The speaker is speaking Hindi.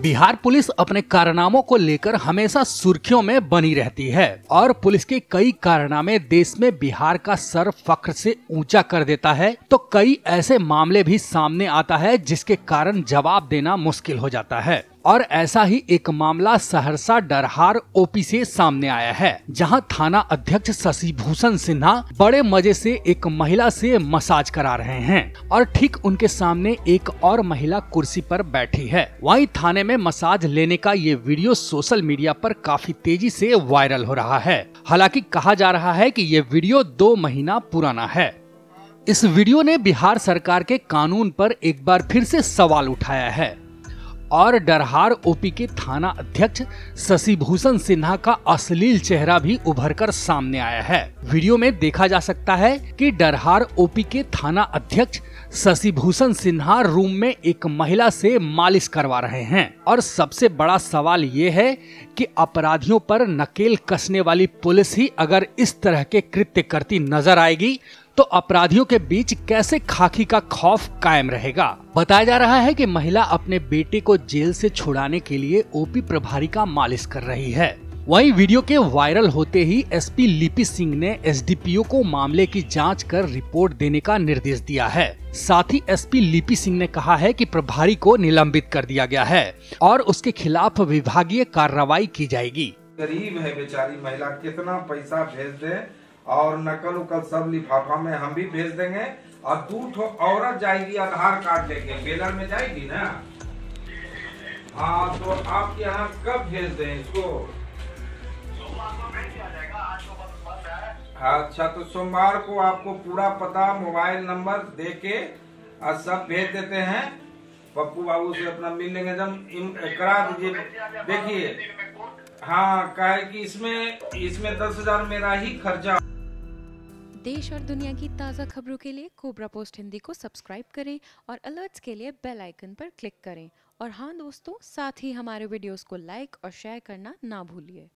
बिहार पुलिस अपने कारनामों को लेकर हमेशा सुर्खियों में बनी रहती है और पुलिस के कई कारनामे देश में बिहार का सर फख्र से ऊँचा कर देता है। तो कई ऐसे मामले भी सामने आता है जिसके कारण जवाब देना मुश्किल हो जाता है। और ऐसा ही एक मामला सहरसा डरहार ओपी से सामने आया है, जहाँ थाना अध्यक्ष शशि भूषण सिन्हा बड़े मज़े से एक महिला से मसाज करा रहे हैं और ठीक उनके सामने एक और महिला कुर्सी पर बैठी है। वहीं थाने में मसाज लेने का ये वीडियो सोशल मीडिया पर काफ़ी तेज़ी से वायरल हो रहा है। हालाँकि कहा जा रहा है कि ये वीडियो दो महीना पुराना है। इस वीडियो ने बिहार सरकार के कानून पर एक बार फिर से सवाल उठाया है। और डरहार ओपी के थाना अध्यक्ष शशि भूषण सिन्हा का अश्लील चेहरा भी उभर कर सामने आया है। वीडियो में देखा जा सकता है कि डरहार ओपी के थाना अध्यक्ष शशि भूषण सिन्हा रूम में एक महिला से मालिश करवा रहे हैं। और सबसे बड़ा सवाल ये है कि अपराधियों पर नकेल कसने वाली पुलिस ही अगर इस तरह के कृत्य करती नज़र आएगी तो अपराधियों के बीच कैसे खाकी का खौफ कायम रहेगा? बताया जा रहा है कि महिला अपने बेटे को जेल से छुड़ाने के लिए ओपी प्रभारी का मालिश कर रही है। वहीं वीडियो के वायरल होते ही एसपी लिपि सिंह ने एसडीपीओ को मामले की जाँच कर रिपोर्ट देने का निर्देश दिया है। साथ ही एसपी लिपि सिंह ने कहा है कि प्रभारी को निलंबित कर दिया गया है और उसके खिलाफ विभागीय कार्रवाई की जाएगी। गरीब है बेचारी, महिला, कितना पैसा भेज दे और नकल उकल सब लिफाफा में हम भी भेज देंगे। और दू ठो औरत जाएगी, आधार कार्ड लेके। बेलर में जाएगी ना? हाँ तो आप यहाँ कब भेज दें इसको? अच्छा तो सोमवार को आपको पूरा पता, मोबाइल नंबर दे के और सब भेज देते हैं। पप्पू बाबू से अपना मिल लेंगे, जब करा दीजिए। देखिए। हाँ काहे कि इसमें इसमें दस हज़ार मेरा ही खर्चा देश और दुनिया की ताज़ा खबरों के लिए कोबरा पोस्ट हिंदी को सब्सक्राइब करें और अलर्ट्स के लिए बेल आइकन पर क्लिक करें। और हाँ दोस्तों, साथ ही हमारे वीडियोस को लाइक और शेयर करना ना भूलिए।